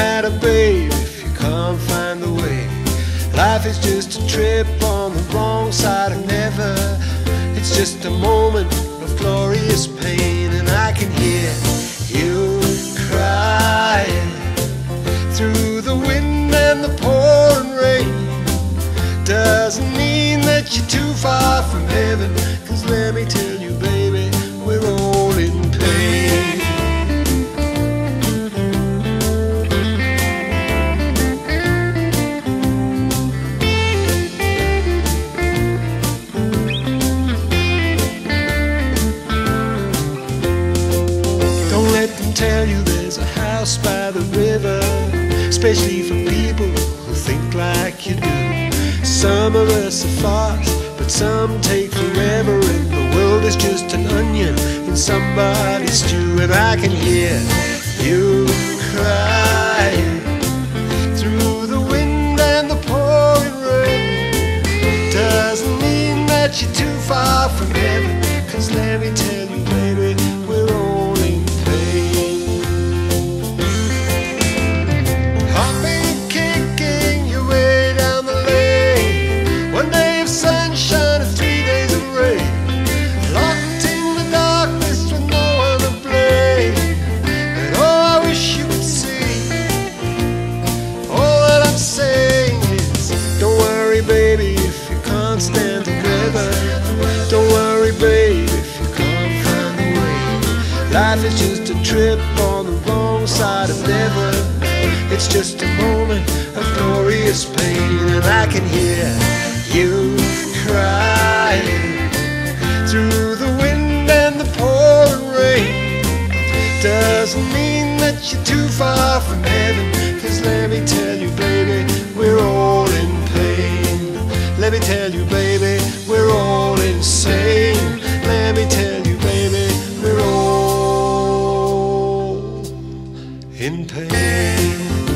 matter, babe, if you can't find the way. Life is just a trip on the wrong side of never. It's just a moment of glorious pain, and I can hear you crying through the wind and the pouring rain. Doesn't mean that you're too far. Tell you there's a house by the river, especially for people who think like you do. Some of us are fast, but some take forever, and the world is just an onion in somebody's stew. And I can hear you crying through the wind and the pouring rain. Doesn't mean that you're too far from heaven, cause let me tell you, life is just a trip on the wrong side of never. It's just a moment of glorious pain, and I can hear you crying through the wind and the pouring rain. Doesn't mean that you're too far from heaven, cause let me tell you, baby, we're all in pain. Let me tell you, baby. hinterher.